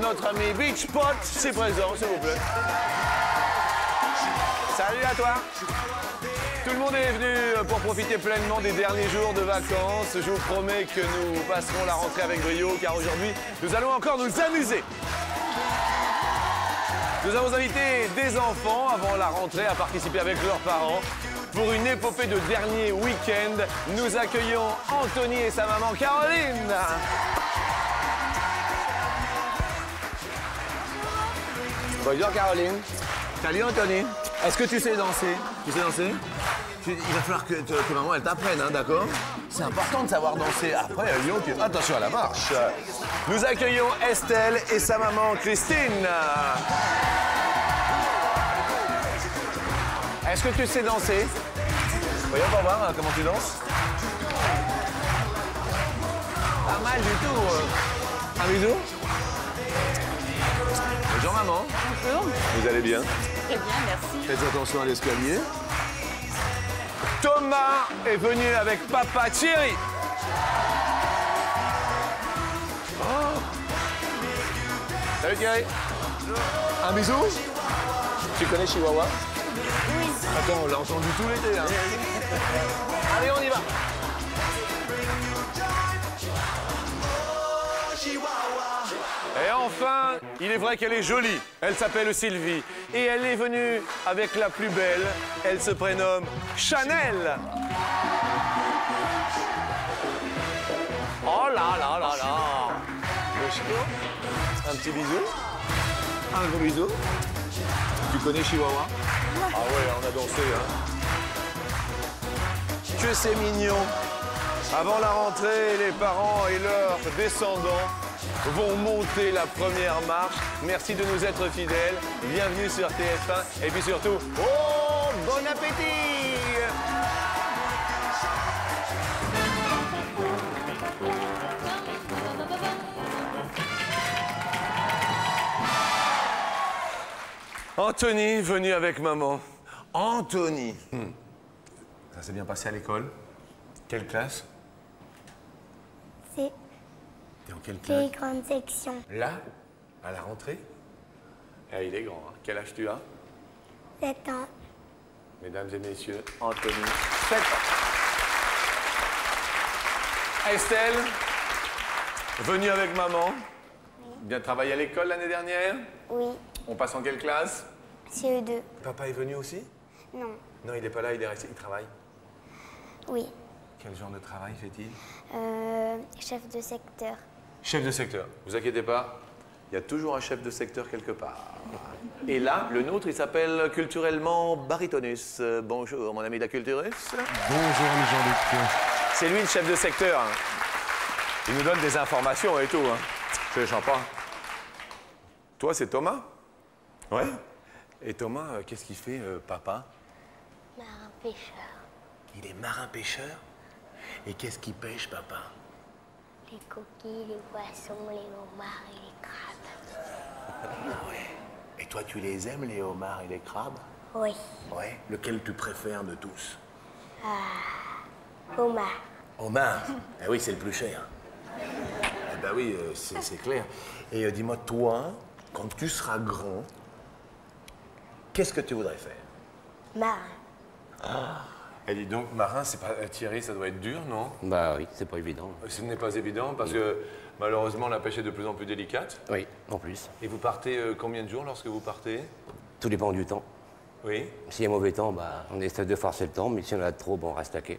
notre ami Beach Pot, c'est présent s'il vous plaît. Salut à toi tout le monde est venu pour profiter pleinement des derniers jours de vacances. Je vous promets que nous passerons la rentrée avec brio car aujourd'hui, nous allons encore nous amuser. Nous avons invité des enfants avant la rentrée à participer avec leurs parents pour une épopée de dernier week-end. Nous accueillons Anthony et sa maman Caroline. Bonjour Caroline. Salut Anthony. Est-ce que tu sais danser? Tu sais danser? Il va falloir que, que maman elle t'apprenne, hein, d'accord? C'est important de savoir danser. Après, Lyon, tu... attention à la marche. Nous accueillons Estelle et sa maman Christine. Est-ce que tu sais danser? Voyons pour voir hein, comment tu danses. Pas mal du tout. euh. Un bisou Bonjour maman. Bonjour. Vous allez bien Très bien, merci. Faites attention à l'escalier. Thomas est venu avec papa Thierry. Oh. Salut Thierry. Un bisou. Tu connais Chihuahua? Oui. Attends, on l'a entendu tout l'été. Hein. Allez, on y va. Enfin, il est vrai qu'elle est jolie. Elle s'appelle Sylvie. Et elle est venue avec la plus belle. Elle se prénomme Chanel. Oh là là là là. Un petit bisou. Un gros bisou. Tu connais Chihuahua? Ah ouais, on a dansé, hein. Que c'est mignon. Avant la rentrée, les parents et leurs descendants vont monter la première marche. Merci de nous être fidèles. Bienvenue sur TF1. Et puis surtout, oh, bon appétit Anthony, venu avec maman. Anthony. Hmm. Ça s'est bien passé à l'école? Quelle classe? C'est quelle classe les grandes sections. Là À la rentrée Eh, Il est grand. hein. Quel âge tu as 7 ans. Mesdames et messieurs, Anthony, 7 ans. Estelle, venue avec maman. Bien travaillé à l'école l'année dernière Oui. On passe en quelle classe CE2. Papa est venu aussi Non. Non, il n'est pas là, il est resté. Il travaille. Oui. Quel genre de travail fait-il Euh, chef de secteur. Chef de secteur. Vous inquiétez pas, il y a toujours un chef de secteur quelque part. Et là, le nôtre, il s'appelle culturellement Baritonus. Euh, bonjour, mon ami d'Aculturus. Bonjour Jean-Luc. C'est lui le chef de secteur. hein. Il nous donne des informations et tout. Hein. C'est sympa. Toi, c'est Thomas Ouais. Et Thomas, euh, qu'est-ce qu'il fait, euh, papa? Marin pêcheur. Il est marin-pêcheur. Et qu'est-ce qu'il pêche, papa? Les coquilles, les poissons, les homards et les crabes. Et toi, tu les aimes, les homards et les crabes? Oui. Ouais. Lequel tu préfères de tous? Homard. Homard? Eh oui, c'est le plus cher. Eh ben oui, euh, c'est clair. Et euh, dis-moi, toi, quand tu seras grand, qu'est-ce que tu voudrais faire? Marin. Eh dis donc, marin, c'est pas euh, Thierry, ça doit être dur, non? Bah oui, c'est pas évident. Ce n'est pas évident parce que malheureusement la pêche est de plus en plus délicate. Oui, en plus. Et vous partez euh, combien de jours lorsque vous partez? Tout dépend du temps. Oui, S'il y a mauvais temps, bah, on essaie de forcer le temps, mais si on en a trop, on reste à quai.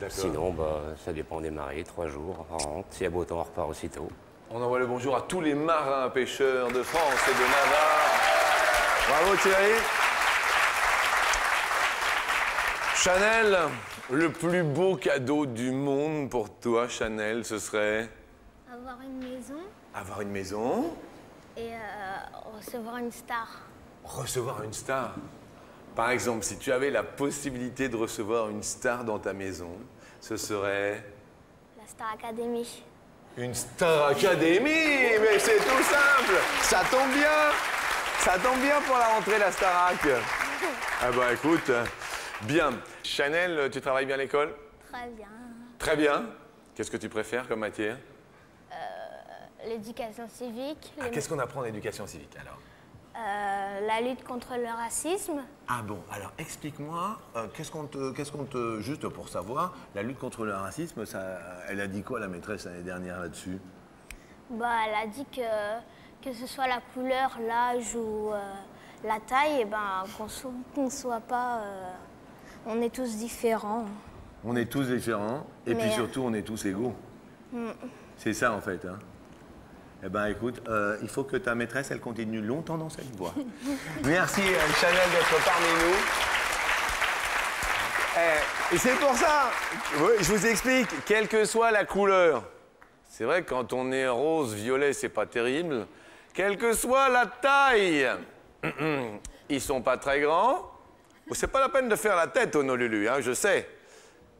d'accord. Sinon, bah, ça dépend des marées, trois jours, on rentre. S'il y a beau temps, on repart aussitôt. On envoie le bonjour à tous les marins pêcheurs de France et de Navarre. Bravo Thierry. Chanel, le plus beau cadeau du monde pour toi, Chanel, ce serait? Avoir une maison. Avoir une maison, et euh, recevoir une star. recevoir une star. Par exemple, si tu avais la possibilité de recevoir une star dans ta maison, ce serait? La Star Academy. Une Star Academy! Mais c'est tout simple! Ça tombe bien! Ça tombe bien pour la rentrée, la Starac. Ah bah écoute, bien. Chanel, tu travailles bien à l'école Très bien. Très bien. Qu'est-ce que tu préfères comme matière L'éducation civique, Ah, les- Qu'est-ce qu'on apprend en éducation civique alors euh, la lutte contre le racisme. Ah bon, alors explique-moi, euh, qu'est-ce qu'on te, qu'est-ce qu'on te, juste pour savoir, la lutte contre le racisme, ça, elle a dit quoi la maîtresse l'année dernière là-dessus Bah, elle a dit que, que ce soit la couleur, l'âge ou euh, la taille, eh ben, qu'on so- qu'on ne soit pas. Euh, on est tous différents. On est tous différents, et puis Mais- surtout on est tous égaux. C'est ça en fait. Hein. Eh ben écoute, euh, il faut que ta maîtresse, elle continue longtemps dans cette voie. Merci euh, Chanel d'être parmi nous. Eh, et c'est pour ça, je vous explique, quelle que soit la couleur, c'est vrai que quand on est rose, violet, c'est pas terrible. Quelle que soit la taille, ils sont pas très grands. C'est pas la peine de faire la tête, Honolulu, hein, je sais.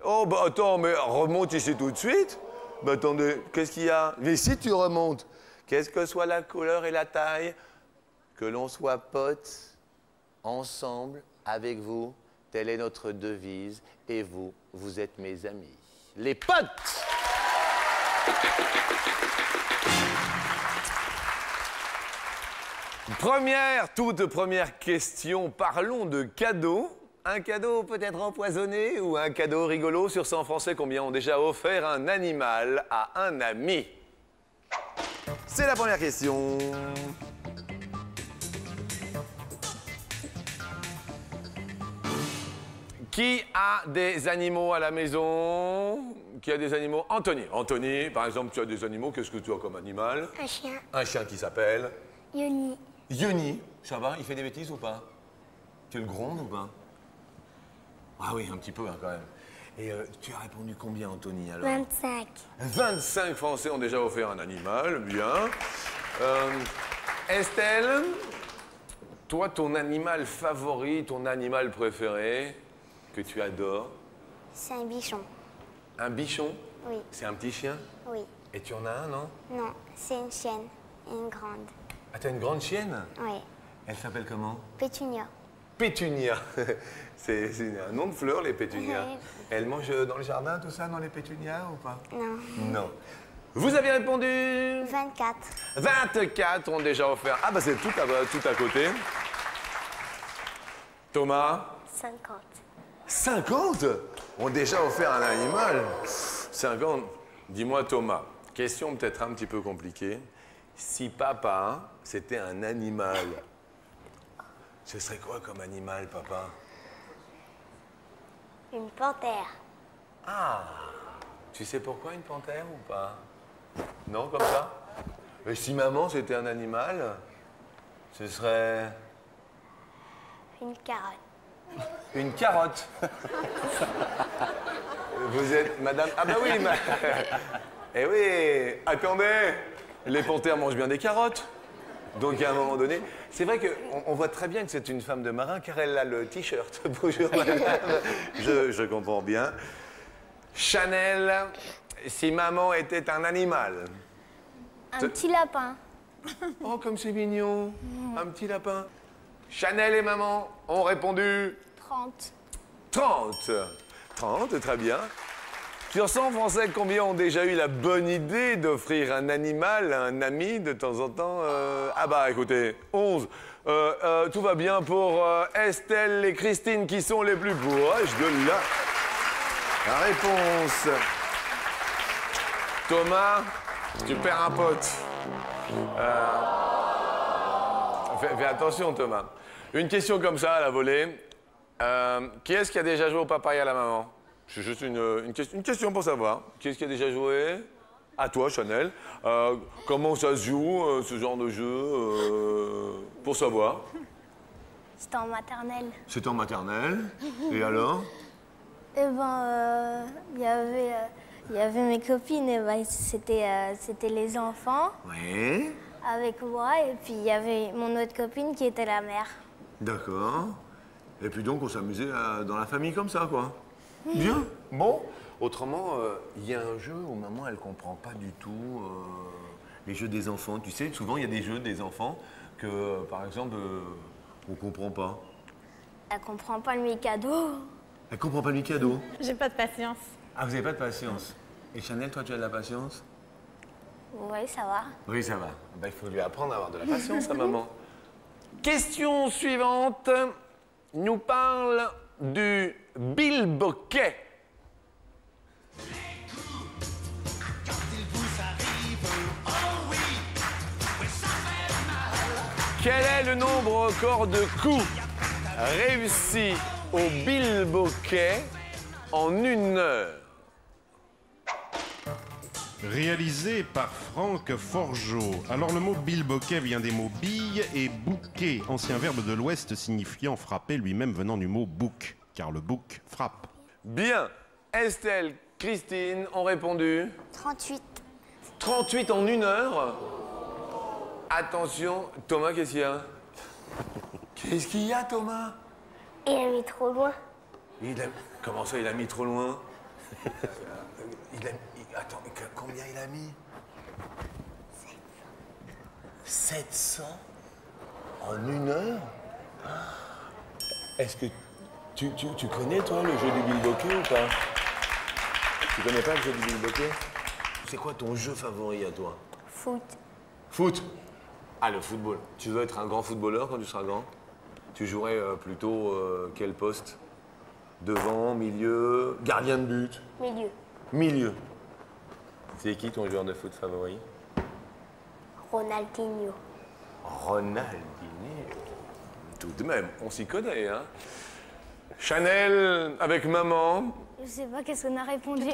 Oh, bah attends, mais remonte ici tout de suite. Bah attendez, qu'est-ce qu'il y a? Mais si tu remontes, qu'est-ce que soit la couleur et la taille, que l'on soit potes, ensemble, avec vous, telle est notre devise, et vous, vous êtes mes amis. Les potes Première, toute première question, parlons de cadeaux. Un cadeau peut-être empoisonné ou un cadeau rigolo sur 100 Français combien ont déjà offert un animal à un ami? C'est la première question. Qui a des animaux à la maison? Qui a des animaux? Anthony. Anthony, par exemple, tu as des animaux. Qu'est-ce que tu as comme animal? Un chien. Un chien qui s'appelle? Yoni. Yoni. Ça va Il fait des bêtises ou pas? Tu le grondes ou pas? Ah oui, un petit peu hein, quand même. Et euh, tu as répondu combien, Anthony alors? 25. 25 Français ont déjà offert un animal, bien. Euh, Estelle, toi, ton animal favori, ton animal préféré, que tu adores? C'est un bichon. Un bichon? Oui, C'est un petit chien? Oui. Et tu en as un, non? Non, c'est une chienne. Une grande. Ah, t'as une grande chienne Oui. Elle s'appelle comment Pétunia. Pétunia. C'est un nom de fleur, les pétunias. Elle mange dans le jardin, tout ça, dans les pétunias ou pas Non. Non. Vous avez répondu 24. 24 ont déjà offert. Ah bah c'est tout à, tout à côté. Thomas 50. 50 ont déjà offert un animal 50 Dis-moi Thomas, question peut-être un petit peu compliquée. Si papa, c'était un animal, ce serait quoi comme animal, papa? Une panthère. Ah Tu sais pourquoi une panthère ou pas? Non, comme ça? Mais si maman c'était un animal, ce serait Une carotte. une carotte. Vous êtes madame. Ah bah oui, ma... Eh oui Attendez Les panthères mangent bien des carottes. Donc à un moment donné, c'est vrai qu'on on voit très bien que c'est une femme de marin car elle a le t-shirt. Bonjour madame. Je, je comprends bien. Chanel, si maman était un animal. Un petit lapin. Oh, comme c'est mignon. Un petit lapin. Chanel et maman ont répondu 30. 30. 30, très bien. Sur 100 Français, combien ont déjà eu la bonne idée d'offrir un animal à un ami de temps en temps euh, Ah bah écoutez, 11. Euh, euh, tout va bien pour Estelle et Christine qui sont les plus proches de la, la réponse. Thomas, tu perds un pote. Fais, fais attention Thomas. Une question comme ça à la volée. Qui est-ce qui a déjà joué au papa et à la maman? C'est juste une, une question, une question pour savoir. Qui est-ce qui a déjà joué? À toi, Chanel. Euh, comment ça se joue, euh, ce genre de jeu euh, Pour savoir? C'était en maternelle. C'est en maternelle. Et alors? Eh ben, euh, il y avait, euh, il y avait mes copines, et ben, c'était, euh, c'était les enfants Oui. avec moi, et puis il y avait mon autre copine qui était la mère. D'accord. Et puis donc, on s'amusait dans la famille comme ça, quoi. Bien. Bon. Autrement, euh, il y a un jeu où maman, elle comprend pas du tout euh, les jeux des enfants. Tu sais, souvent, il y a des jeux des enfants que, euh, par exemple, euh, on comprend pas. Elle comprend pas le Mikado. Elle comprend pas le Mikado. J'ai pas de patience. Ah, vous avez pas de patience. Et Chanel, toi, tu as de la patience? Oui, ça va. Oui, ça va. Bah, il faut lui apprendre à avoir de la patience, sa maman. Question suivante nous parle du bilboquet. Quel est le nombre record de coups réussis au bilboquet en une heure? Réalisé par Franck Forgeot. Alors le mot bilboquet vient des mots bille et bouquet, ancien verbe de l'Ouest signifiant frapper lui-même venant du mot bouc, car le bouc frappe. Bien. Estelle, Christine ont répondu 38. 38 en une heure. Attention, Thomas, qu'est-ce qu'il y a? Qu'est-ce qu'il y a, Thomas? Il a mis trop loin. il a... Comment ça, il a mis trop loin? il a... Attends, mais combien il a mis 700 en une heure Est-ce que tu, tu- tu connais, toi, le jeu du bilboquet ou pas? Tu connais pas le jeu du bilboquet? C'est quoi ton jeu favori à toi? Foot. Foot? Ah, le football. Tu dois être un grand footballeur quand tu seras grand? Tu jouerais euh, plutôt euh, quel poste? Devant, milieu, gardien de but? Milieu. Milieu. C'est qui ton joueur de foot favori? Ronaldinho. Ronaldinho. Tout de même, on s'y connaît, hein Chanel avec maman, Je sais pas qu'est-ce qu'on a répondu?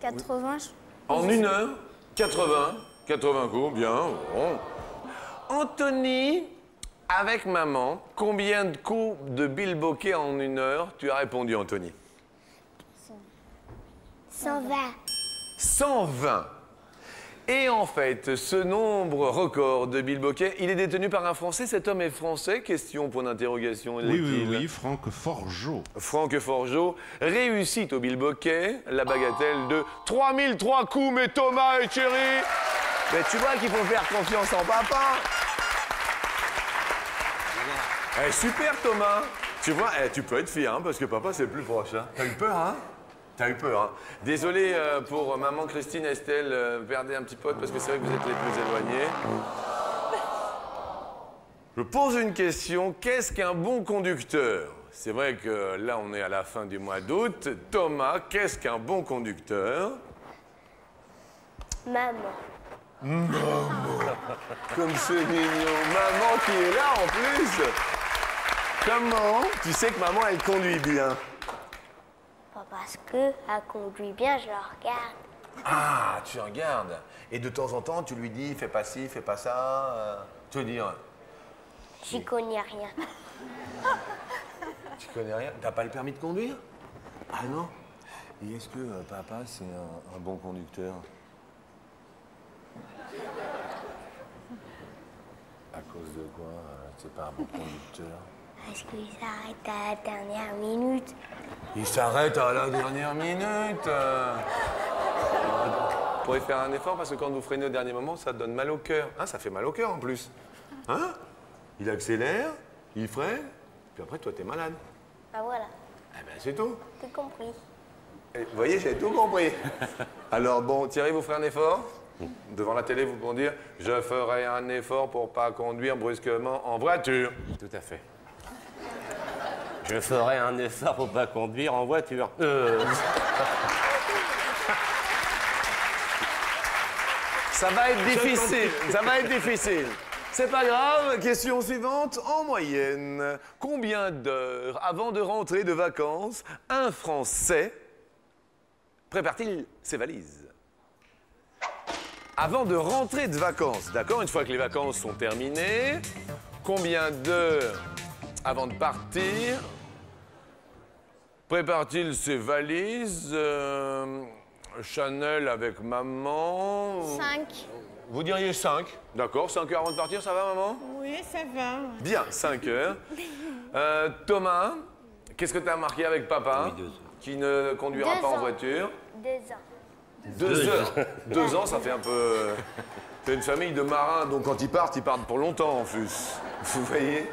80. je- en une heure, 80. 80 coups, bien. bon. Anthony, avec maman, combien de coups de bilboquet en une heure? Tu as répondu, Anthony. 120. 120. Et en fait, ce nombre record de bilboquet, il est détenu par un Français. Cet homme est français? Question, point d'interrogation. Oui, oui, oui, Franck Forgeot. Franck Forgeot réussit au bilboquet la bagatelle de 3003 coups, mais Thomas et Thierry. Mais tu vois qu'il faut faire confiance en papa. Eh, super Thomas. Tu vois, eh, tu peux être fier hein, parce que papa c'est le plus proche. Hein. T'as eu peur, hein? T'as eu peur, hein Désolé euh, pour maman Christine, Estelle, euh, perdez un petit pote parce que c'est vrai que vous êtes les plus éloignés. Je pose une question. Qu'est-ce qu'un bon conducteur? C'est vrai que là, on est à la fin du mois d'août. Thomas, qu'est-ce qu'un bon conducteur? Maman. Comme c'est mignon. Maman qui est là en plus. Comment? Tu sais que maman, elle conduit bien. Parce que elle conduit bien, je la regarde. Ah, tu regardes. Et de temps en temps, tu lui dis, fais pas ci, fais pas ça. euh, tu veux dire, J'y connais rien. tu connais rien. T'as pas le permis de conduire? Ah non? Et est-ce que euh, papa, c'est un, un bon conducteur? À cause de quoi euh, C'est pas un bon conducteur? Parce qu'il s'arrête à la dernière minute. Il s'arrête à la dernière minute. euh. Vous pourrez faire un effort parce que quand vous freinez au dernier moment, ça donne mal au cœur. Hein, ça fait mal au cœur en plus. Hein Il accélère, il freine, puis après, toi, t'es malade. Ah voilà, Eh ben, c'est tout. tout compris. Et vous voyez, j'ai tout compris. Alors bon, Thierry, vous ferez un effort Devant la télé, vous pouvez dire Je ferai un effort pour pas conduire brusquement en voiture. Tout à fait. Je ferai un effort pour pas conduire en voiture. Euh, Ça va être difficile. Ça va être difficile. C'est pas grave. Question suivante. En moyenne, combien d'heures avant de rentrer de vacances un Français prépare-t-il ses valises? Avant de rentrer de vacances, d'accord Une fois que les vacances sont terminées, combien d'heures avant de partir? Prépare-t-il ses valises Euh, Chanel avec maman 5. vous diriez 5. D'accord, 5 heures avant de partir, ça va maman? Oui, ça va. Bien, 5 heures. Euh, Thomas, qu'est-ce que tu as marqué avec papa Oui, deux heures. Qui ne conduira Deux pas en voiture? 2 ans. Deux, heures. Deux ans, ça fait un peu... C'est une famille de marins, donc quand ils partent, ils partent pour longtemps en plus. Vous voyez?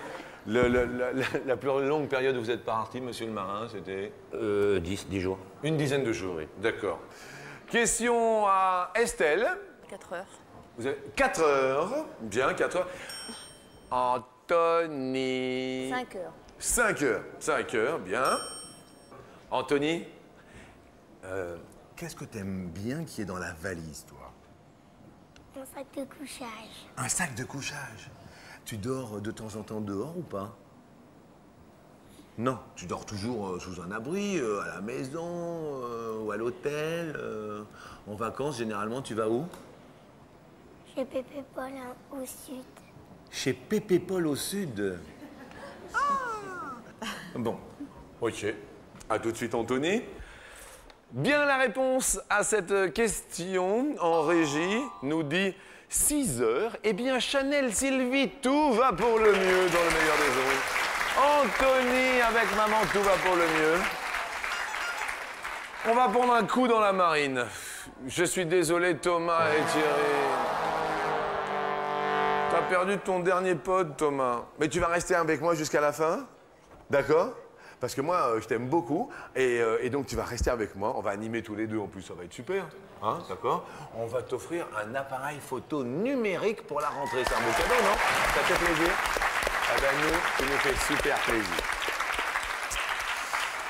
Le- le- la, plus longue période où vous êtes parti, monsieur le marin, c'était Euh, 10, 10 jours. une dizaine de jours. D'accord. Question à Estelle. 4 heures. Vous avez 4 heures. Bien, 4 heures. Anthony. 5 heures. 5 heures. 5 heures, bien. Anthony, euh, qu'est-ce que t'aimes bien qui est dans la valise, toi? Un sac de couchage. Un sac de couchage? Tu dors de temps en temps dehors ou pas? Non, tu dors toujours euh, sous un abri, euh, à la maison euh, ou à l'hôtel. euh. en vacances, généralement, tu vas où? Chez Pépé Paul hein, au sud. Chez Pépé Paul au sud? Bon, ok. À tout de suite, Anthony. Bien la réponse à cette question en régie nous dit 6 heures. Eh bien, Chanel Sylvie, tout va pour le mieux dans le meilleur des ondes. Anthony avec maman, tout va pour le mieux. On va prendre un coup dans la marine. Je suis désolé, Thomas et Thierry. T'as perdu ton dernier pote, Thomas. Mais tu vas rester avec moi jusqu'à la fin D'accord? Parce que moi, euh, je t'aime beaucoup. Et, euh, et donc, tu vas rester avec moi. On va animer tous les deux. En plus, ça va être super. Hein D'accord? On va t'offrir un appareil photo numérique pour la rentrée. C'est un beau cadeau, non? Ça fait plaisir? Eh ben, nous, tu nous fais super plaisir.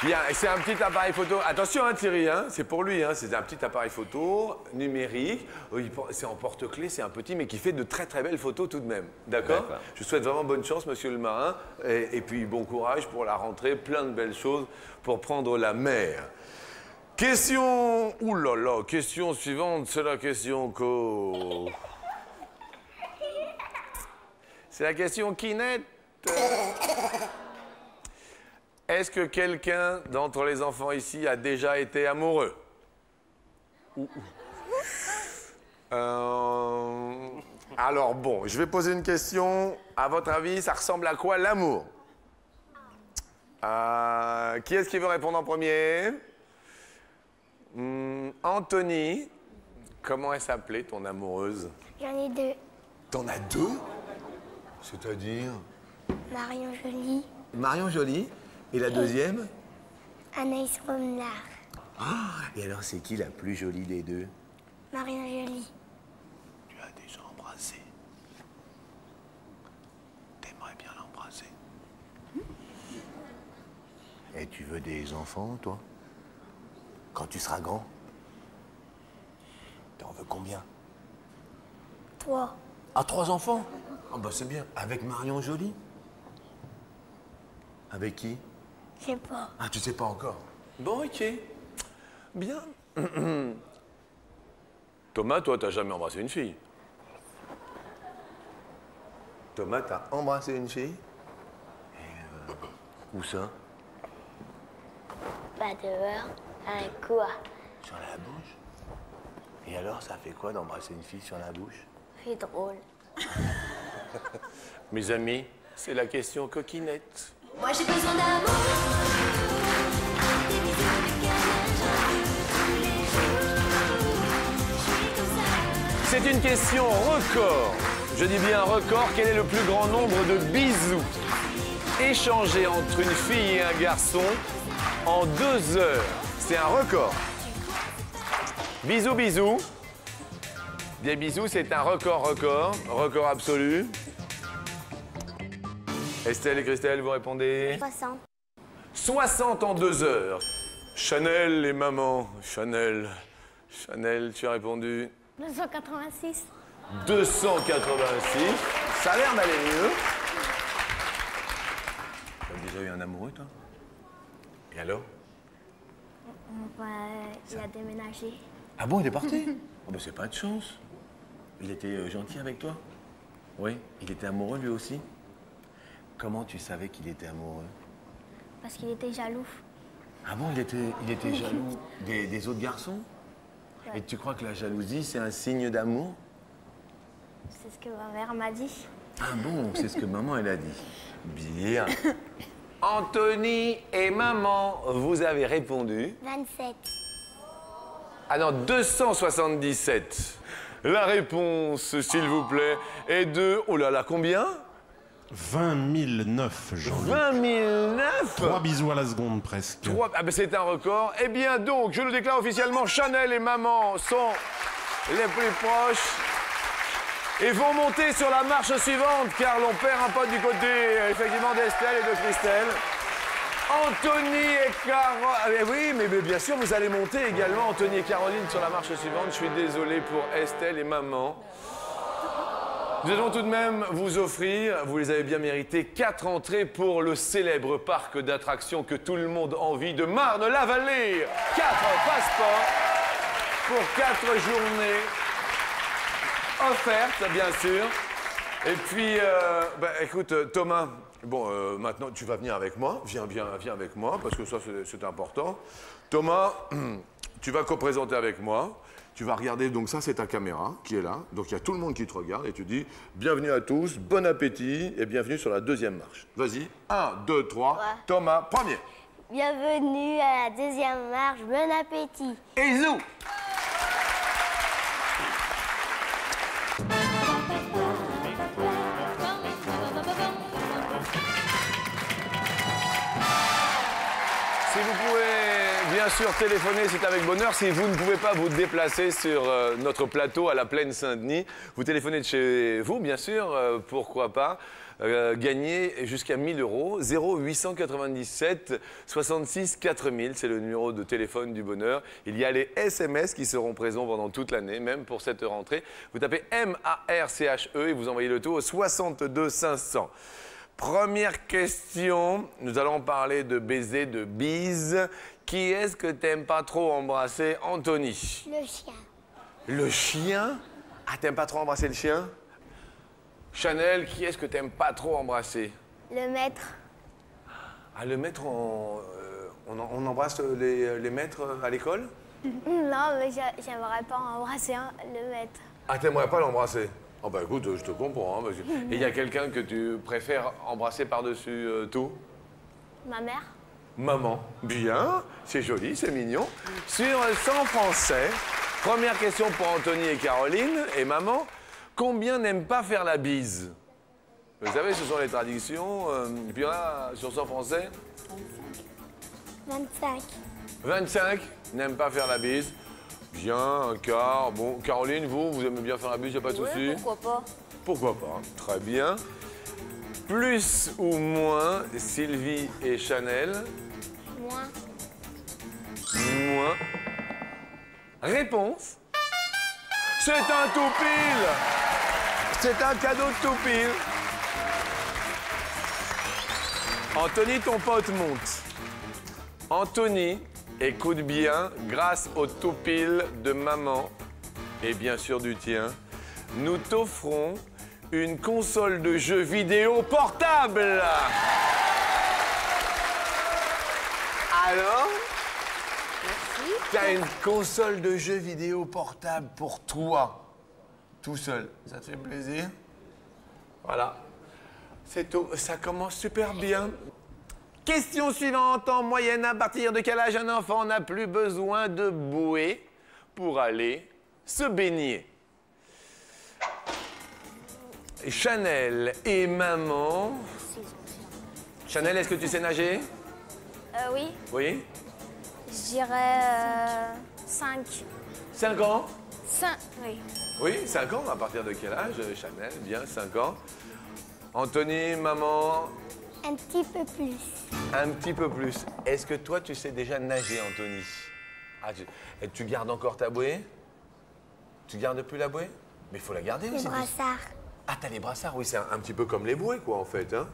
Bien, c'est un petit appareil photo. Attention, hein, Thierry, hein, c'est pour lui. Hein, c'est un petit appareil photo numérique. Euh, C'est en porte-clés, c'est un petit, mais qui fait de très très belles photos tout de même. D'accord? Je vous souhaite vraiment bonne chance, monsieur le marin. Et, et puis bon courage pour la rentrée. Plein de belles choses pour prendre la mer. Question. Ouh là là, question suivante, c'est la question co. C'est la question Kinette. Est-ce que quelqu'un d'entre les enfants ici a déjà été amoureux? Ou- ou- Euh, Alors bon, je vais poser une question. À votre avis, ça ressemble à quoi l'amour? Euh, Qui est-ce qui veut répondre en premier? Hmm, Anthony, comment elle s'appelait ton amoureuse? J'en ai deux. T'en as deux? C'est-à-dire? Marion Jolie, Marion Jolie et la deuxième Anaïs Romenard. Et alors, c'est qui la plus jolie des deux? Marion Jolie. Tu as déjà embrassé. T'aimerais bien l'embrasser. Et tu veux des enfants, toi? Quand tu seras grand? T'en veux combien? Toi. Ah, trois enfants? Ah bah c'est bien. Avec Marion Jolie? Avec qui? Je sais pas. Ah, tu sais pas encore Bon, ok. Bien. Thomas, toi, t'as jamais embrassé une fille Thomas, t'as embrassé une fille? Et, euh, Où ça? Pas dehors. Un quoi? Sur la bouche Et alors, ça fait quoi d'embrasser une fille sur la bouche? C'est drôle. Mes amis, c'est la question coquinette. Moi j'ai besoin d'amour. C'est une question record. Je dis bien record. Quel est le plus grand nombre de bisous échangés entre une fille et un garçon en deux heures? C'est un record. Bisous, bisous. Des bisous, c'est un record, record, record absolu. Estelle et Christelle, vous répondez 60. 60 en deux heures. Chanel et maman. Chanel. Chanel, tu as répondu 286. 286. Ça a l'air d'aller mieux. T'as déjà eu un amoureux, toi? Et alors? Ouais, il a déménagé. Ah bon, il est parti? Oh bah c'est pas de chance. Il était euh, gentil avec toi? Oui, il était amoureux lui aussi? Comment tu savais qu'il était amoureux? Parce qu'il était jaloux. Ah bon, il était, il était jaloux des, des autres garçons? Et tu crois que la jalousie, c'est un signe d'amour? C'est ce que ma mère m'a dit. Ah bon, c'est ce que maman, elle a dit. Bien. Anthony et maman, vous avez répondu. 27. Ah non, 277. La réponse, s'il vous plaît, est de... Oh là là, combien? 20 009, Jean-Luc. 20 009 Trois bisous à la seconde presque. Trois- Ah ben c'est un record. Eh bien donc, je le déclare officiellement, Chanel et maman sont les plus proches et vont monter sur la marche suivante car l'on perd un pote du côté effectivement d'Estelle et de Christelle. Anthony et Caroline. oui, mais, mais bien sûr, vous allez monter également, Anthony et Caroline, sur la marche suivante. Je suis désolé pour Estelle et maman. Nous allons tout de même vous offrir, vous les avez bien mérité, quatre entrées pour le célèbre parc d'attractions que tout le monde envie de Marne-la-Vallée. Quatre passeports pour quatre journées offertes, bien sûr. Et puis, euh, bah, écoute, euh, Thomas, bon, euh, maintenant tu vas venir avec moi. Viens, viens, viens avec moi, parce que ça, c'est important. Thomas, tu vas co-présenter avec moi. Tu vas regarder, donc ça, c'est ta caméra qui est là. Donc il y a tout le monde qui te regarde et tu dis Bienvenue à tous, bon appétit et bienvenue sur la deuxième marche. Vas-y, un, deux, trois. Ouais. Thomas, premier. Bienvenue à la deuxième marche, bon appétit. Et zou bien sûr téléphoner, c'est avec bonheur. Si vous ne pouvez pas vous déplacer sur euh, notre plateau à la plaine Saint-Denis, vous téléphonez de chez vous, bien sûr, euh, pourquoi pas. euh, gagner jusqu'à 1000 euros. 0897 66 4000, c'est le numéro de téléphone du bonheur. Il y a les SMS qui seront présents pendant toute l'année, même pour cette rentrée. Vous tapez M-A-R-C-H-E et vous envoyez le tout au 62 500. Première question, nous allons parler de baiser, de bise. Qui est-ce que t'aimes pas trop embrasser, Anthony Le chien. Le chien? Ah, t'aimes pas trop embrasser le chien? Chanel, qui est-ce que t'aimes pas trop embrasser? Le maître. Ah, le maître, on, euh, on, en- on embrasse les, les maîtres à l'école? Non, mais j'a- j'aimerais pas embrasser un- le maître. Ah, t'aimerais pas l'embrasser? Oh bah écoute, je te comprends. hein, parce que- Et il y a quelqu'un que tu préfères embrasser par-dessus euh, tout? Ma mère. Maman. Bien, c'est joli, c'est mignon. Sur 100 français, première question pour Anthony et Caroline. Et maman, combien n'aiment pas faire la bise? Vous savez, ce sont les traditions. euh, et puis là, sur 100 français, 25. 25 n'aiment pas faire la bise. Bien, un quart. Bon, Caroline, vous, vous aimez bien faire la bise, y a pas de souci pourquoi pas? Pourquoi pas? Très bien. Plus ou moins, Sylvie et Chanel Moi. Moins. Réponse. C'est un tout pile. C'est un cadeau de tout pile. Anthony, ton pote monte. Anthony, écoute bien, grâce au tout pile de maman et bien sûr du tien, nous t'offrons une console de jeux vidéo portable. Alors T'as une console de jeux vidéo portable pour toi, tout seul. Ça te fait plaisir? Voilà. C'est tout. Ça commence super bien. Question suivante. En moyenne, à partir de quel âge un enfant n'a plus besoin de bouée pour aller se baigner? Chanel et maman. Chanel, est-ce que tu sais nager? Euh, oui. Oui Je dirais 5. 5 ans? 5. Oui. Oui, 5 ans. À partir de quel âge, euh, Chanel? Bien, 5 ans. Anthony, maman, Un petit peu plus. un petit peu plus. Est-ce que toi, tu sais déjà nager, Anthony? Ah, tu, et tu gardes encore ta bouée? Tu gardes plus la bouée? Mais il faut la garder Les aussi. Ah, t'as les brassards, oui, c'est un, un petit peu comme les bouées, quoi, en fait. Hein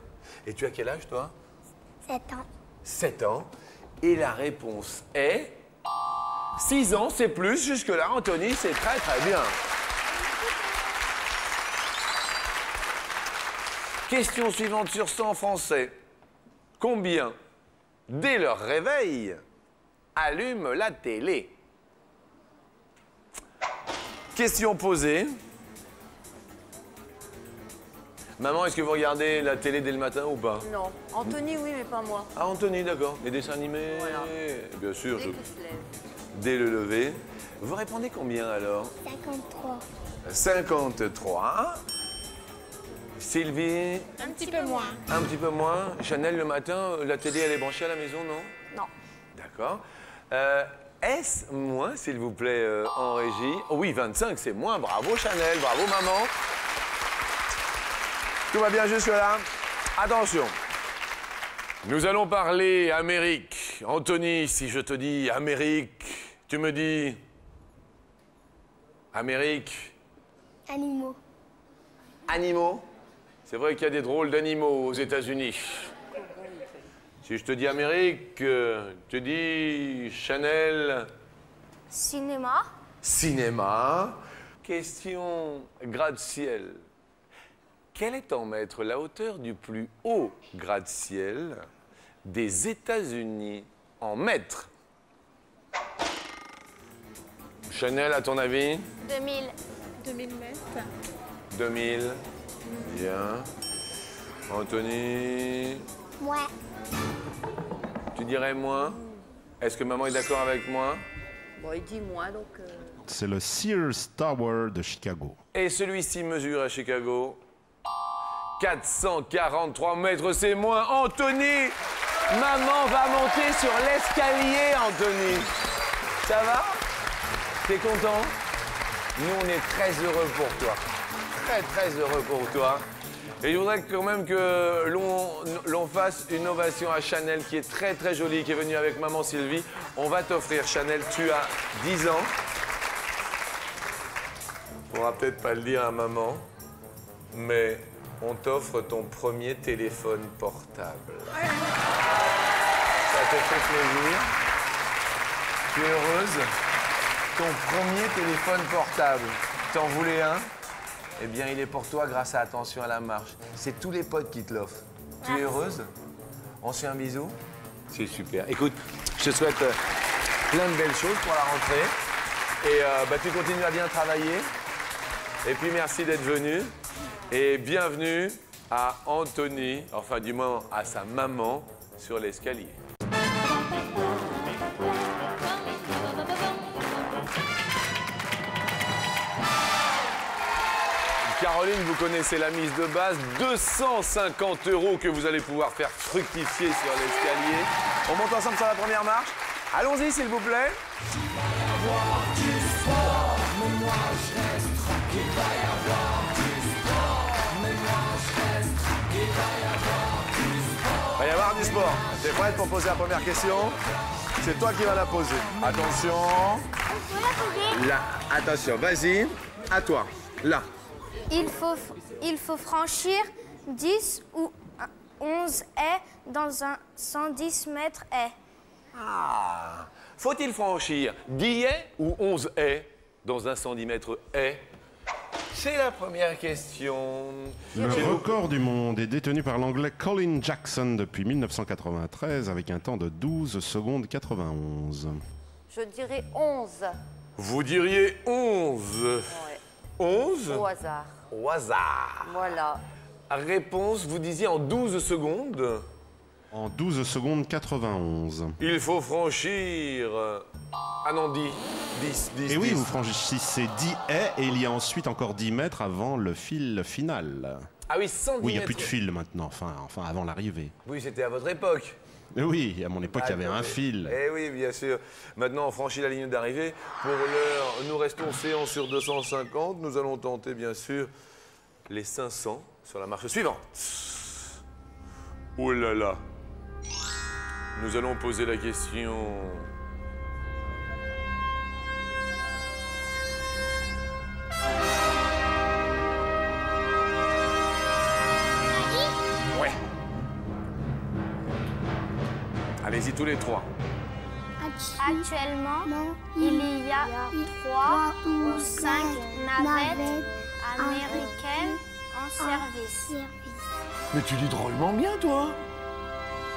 et tu as quel âge, toi? 7 ans. 7 ans. Et la réponse est 6 ans, c'est plus. Jusque-là, Anthony, c'est très, très bien. Question suivante sur 100 français. Combien, dès leur réveil, allument la télé? Question posée. Maman, est-ce que vous regardez la télé dès le matin ou pas? Non. Anthony, oui, mais pas moi. ah, Anthony, d'accord. Les dessins animés? Voilà. Bien sûr, Dès je... qu'il se lève. dès le lever. Vous répondez combien alors? 53. 53. Sylvie, Un petit peu moins. un petit peu moins. Chanel, le matin, la télé, elle est branchée à la maison, non? Non. D'accord. Euh, Est-ce moins, s'il vous plaît, euh, en régie? Oh Oui, 25, c'est moins. Bravo, Chanel. Bravo, maman. Tout va bien jusque-là Attention. Nous allons parler Amérique. Anthony, si je te dis Amérique, tu me dis Amérique, Animaux. animaux. C'est vrai qu'il y a des drôles d'animaux aux États-Unis. Si je te dis Amérique, euh, tu dis Chanel, Cinéma. cinéma. Question gratte-ciel. Quelle est en mètres la hauteur du plus haut gratte-ciel des États-Unis en mètres Chanel, à ton avis? 2000. 2000 mètres. 2000. Bien. Anthony, Ouais. tu dirais moins? Est-ce que maman est d'accord avec moi? Bon, il dit moins, donc... euh, C'est le Sears Tower de Chicago. Et celui-ci mesure à Chicago? 443 mètres, c'est moins. Anthony Maman va monter sur l'escalier, Anthony. Ça va? T'es content? Nous, on est très heureux pour toi. Très, très heureux pour toi. Et je voudrais quand même que l'on fasse une ovation à Chanel, qui est très, très jolie, qui est venue avec maman Sylvie. On va t'offrir, Chanel, tu as 10 ans. On va peut-être pas le dire à maman, mais on t'offre ton premier téléphone portable. Ça te fait plaisir Tu es heureuse Ton premier téléphone portable. T'en voulais un? Eh bien, il est pour toi grâce à Attention à la marche. C'est tous les potes qui te l'offrent. Tu es heureuse? On se fait un bisou? C'est super. Écoute, je te souhaite euh, plein de belles choses pour la rentrée. Et euh, bah, tu continues à bien travailler. Et puis merci d'être venu. Et bienvenue à Anthony, enfin du moins à sa maman, sur l'escalier. Caroline, vous connaissez la mise de base, 250 euros que vous allez pouvoir faire fructifier sur l'escalier. On monte ensemble sur la première marche. Allons-y s'il vous plaît. Sport. T'es prête pour poser la première question? C'est toi qui vas la poser. Attention. Là, attention, vas-y. À toi. Là. Il faut, il faut franchir 10 ou 11 haies dans un 110 mètres haies. Ah. Faut-il franchir 10 haies ou 11 haies dans un 110 mètres haies? C'est la première question. Le record du monde est détenu par l'anglais Colin Jackson depuis 1993 avec un temps de 12 secondes 91. Je dirais 11. Vous diriez 11. Ouais, 11 au hasard. Au hasard. Voilà. Réponse, vous disiez en 12 secondes. En 12 secondes 91. Il faut franchir. Ah non, 10. 10, 10. Et oui, 10. vous franchissez 10 haies et il y a ensuite encore 10 mètres avant le fil final. Ah oui, 110 Oui, il n'y a mètres. plus de fil maintenant, enfin, enfin avant l'arrivée. Oui, c'était à votre époque. Mais oui, à mon époque, il y avait un fil. Eh oui, bien sûr. Maintenant, on franchit la ligne d'arrivée. Pour l'heure, nous restons séance sur 250. Nous allons tenter, bien sûr, les 500 sur la marche suivante. Oh là là. Nous allons poser la question. Tous les trois. Actuellement, il y a 3 ou 5 navettes américaines en service. Mais tu lis drôlement bien, toi.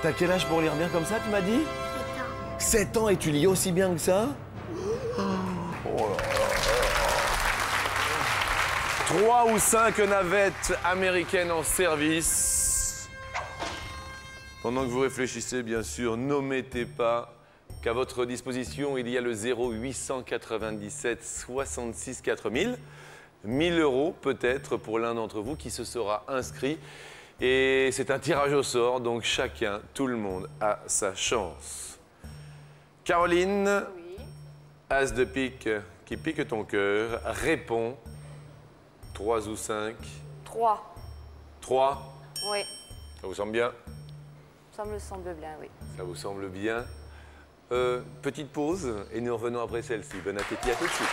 T'as quel âge pour lire bien comme ça, tu m'as dit? 7 ans. Et tu lis aussi bien que ça? Trois ou cinq navettes américaines en service. Pendant que vous réfléchissez, bien sûr, n'omettez pas qu'à votre disposition, il y a le 0897 66 4000. 1000 euros peut-être pour l'un d'entre vous qui se sera inscrit. Et c'est un tirage au sort, donc chacun, tout le monde a sa chance. Caroline, As de pique qui pique ton cœur, répond 3 ou 5 3. 3, Oui, ça vous semble bien? Ça me semble bien, oui. Ça vous semble bien Euh, Petite pause et nous revenons après celle-ci. Bon appétit, à tout de suite.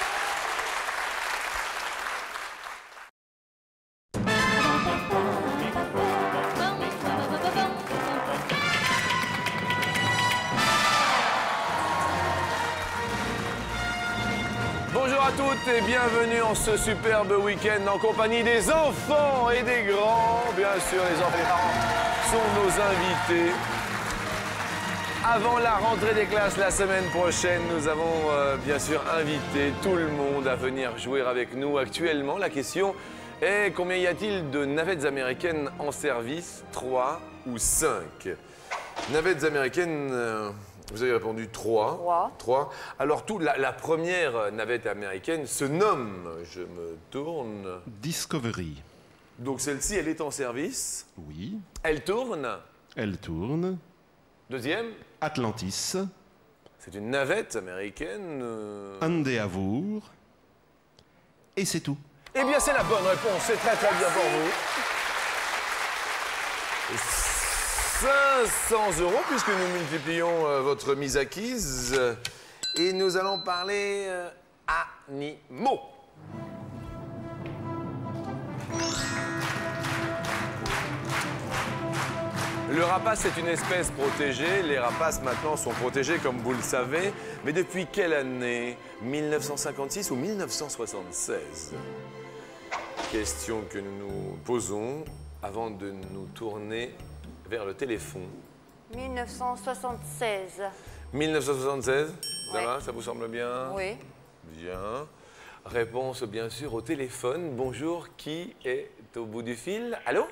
Bonjour à toutes et bienvenue en ce superbe week-end en compagnie des enfants et des grands. Bien sûr, les enfants et les parents sont nos invités. Avant la rentrée des classes la semaine prochaine, nous avons euh, bien sûr invité tout le monde à venir jouer avec nous. Actuellement, la question est combien y a-t-il de navettes américaines en service? 3 ou 5 Navettes américaines, euh, vous avez répondu 3. Trois. 3. Alors, tout, la, la première navette américaine se nomme, je me tourne. Discovery. Donc celle-ci, elle est en service. Oui. Elle tourne. Elle tourne. Deuxième, Atlantis. c'est une navette américaine. euh, Endeavour. Et c'est tout. Eh bien, c'est la bonne réponse. C'est très très bien pour vous. Et 500 euros puisque nous multiplions euh, votre mise acquise. Et nous allons parler euh, animaux. Le rapace est une espèce protégée. Les rapaces maintenant sont protégés comme vous le savez. Mais depuis quelle année? 1956 ou 1976 Question que nous nous posons avant de nous tourner vers le téléphone. 1976. 1976 Ça Ouais. va? Ça vous semble bien? Oui. Bien. Réponse bien sûr au téléphone. Bonjour, qui est au bout du fil? Allô Allô,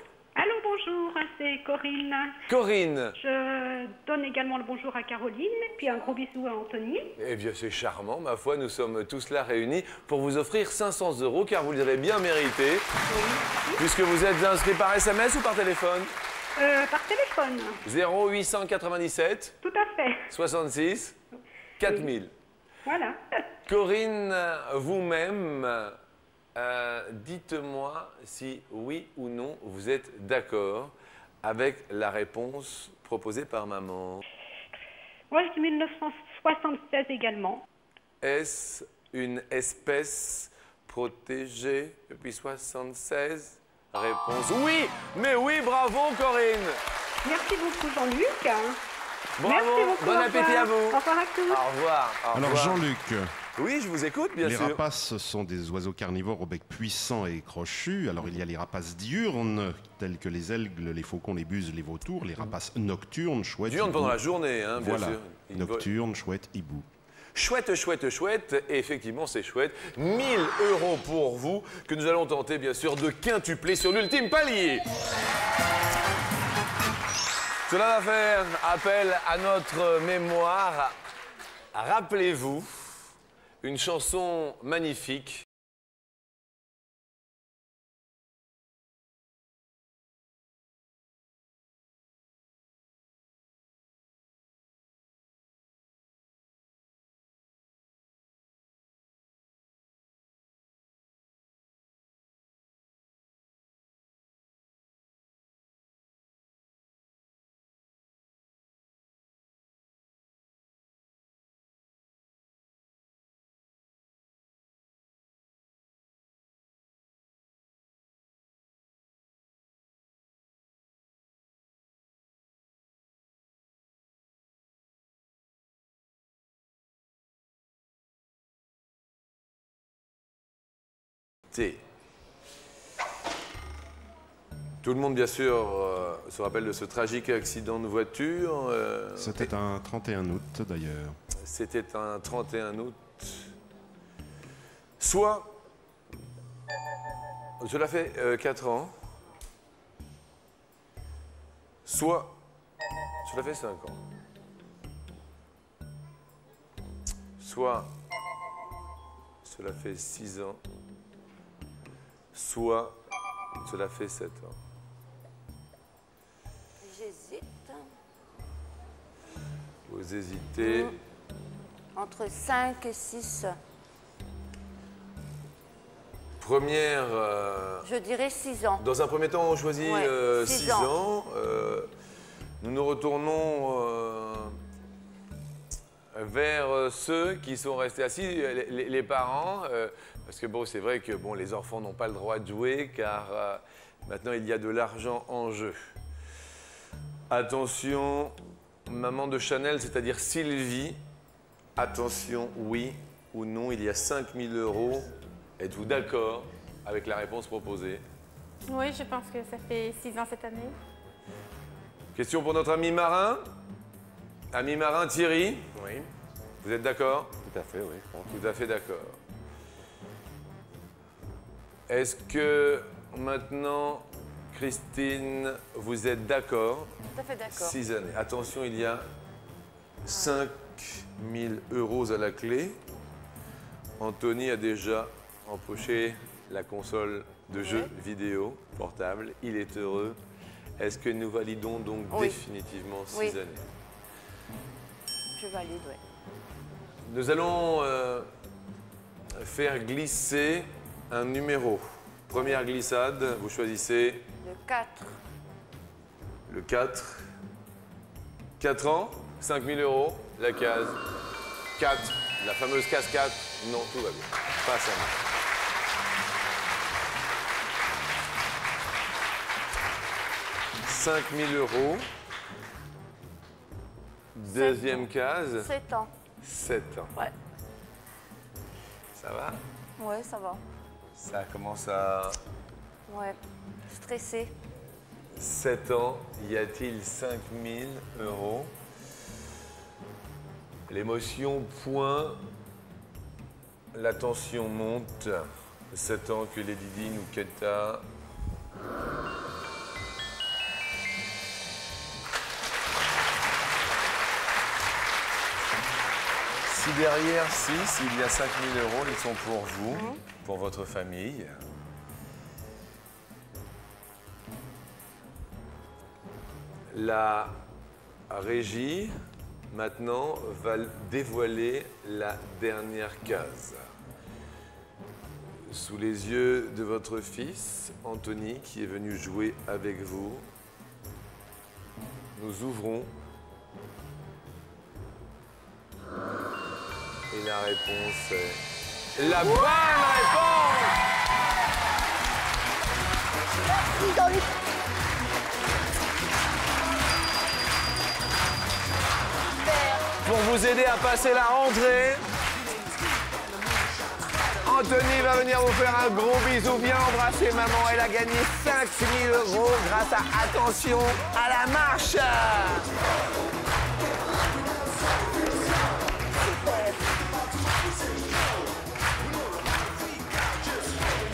bonjour, c'est Corinne. Corinne Je donne également le bonjour à Caroline, puis un gros bisou à Anthony. Eh bien, c'est charmant, ma foi, nous sommes tous là réunis pour vous offrir 500 euros car vous les avez bien mérités. Puisque vous êtes inscrit par SMS ou par téléphone Euh, par téléphone, 0897 tout à fait. 66 4000. Voilà. Corinne, vous-même, euh, dites-moi si oui ou non vous êtes d'accord avec la réponse proposée par maman. Moi, je dis 1976 également. Est-ce une espèce protégée depuis 76 Réponse oui Mais oui, bravo Corinne Merci beaucoup, Jean-Luc. Bravo, Merci beaucoup. bon appétit à vous Au revoir à tous. Au revoir au Alors revoir. Jean-Luc, Oui, je vous écoute, bien les sûr. rapaces sont des oiseaux carnivores au bec puissant et crochu. Alors il y a les rapaces diurnes, tels que les aigles, les faucons, les buses, les vautours. Les rapaces nocturnes, chouettes, Diurne pendant la journée, hein, bien Voilà, sûr. Hibou. Chouette, chouette, chouette. Et effectivement, c'est chouette. 1000 euros pour vous, que nous allons tenter, bien sûr, de quintupler sur l'ultime palier. Cela va faire appel à notre mémoire. Rappelez-vous une chanson magnifique. T. Tout le monde, bien sûr, euh, se rappelle de ce tragique accident de voiture. euh, C'était un 31 août d'ailleurs. C'était un 31 août. Soit, cela fait 4 ans, soit, cela fait 5 ans. Soit, cela fait 6 ans. Soit cela fait 7 ans. J'hésite Vous hésitez. entre 5 et 6. Première. euh, Je dirais 6 ans. Dans un premier temps, on choisit Ouais, 6 six ans. ans. Euh, nous nous retournons euh, vers euh, ceux qui sont restés assis, les parents. Parce que bon, c'est vrai que bon, les enfants n'ont pas le droit de jouer car euh, maintenant il y a de l'argent en jeu. Attention, maman de Chanel, c'est-à-dire Sylvie. Attention, oui ou non, il y a 5000 euros. Êtes-vous d'accord avec la réponse proposée? Oui, je pense que ça fait six ans cette année. Question pour notre ami marin. Ami marin Thierry, Oui, vous êtes d'accord? Tout à fait, oui. je pense. Tout à fait d'accord. Est-ce que maintenant, Christine, vous êtes d'accord Tout à fait d'accord. Six années. Attention, il y a 5 000 euros à la clé. Anthony a déjà empoché la console de jeux vidéo portable. Il est heureux. Est-ce que nous validons donc Oui. définitivement six Oui. années Je valide, oui. Nous allons euh, faire glisser un numéro. Première glissade, vous choisissez Le 4. le 4. 4 ans, 5000 euros, la case 4, la fameuse case 4. Non, tout va bien. Pas ça. 5000 euros. Deuxième case, 7 ans. 7 ans. Ouais. Ça va? Ouais, ça va. Ça commence à Ouais. Stressé. 7 ans. Y a-t-il 5000 euros? L'émotion point. La tension monte. 7 ans que Lady Di nous quêta. Si derrière 6, il y a 5000 euros, ils sont pour vous, pour votre famille. La régie, maintenant, va dévoiler la dernière case. Sous les yeux de votre fils, Anthony, qui est venu jouer avec vous, nous ouvrons. Et la réponse est... La bonne réponse Pour vous aider à passer la rentrée, Anthony va venir vous faire un gros bisou, bien embrasser maman. Elle a gagné 5000 euros grâce à Attention à la marche.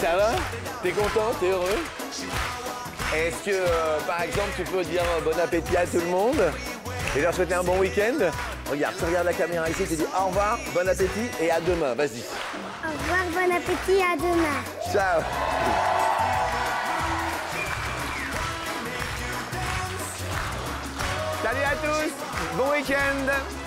Ça va? T'es content? T'es heureux? Est-ce que, euh, par exemple, tu peux dire euh, bon appétit à tout le monde et leur souhaiter un bon week-end? Regarde, tu regardes la caméra ici, tu dis au revoir, bon appétit et à demain. Vas-y. Au revoir, bon appétit, à demain. Ciao. Salut à tous. Bon week-end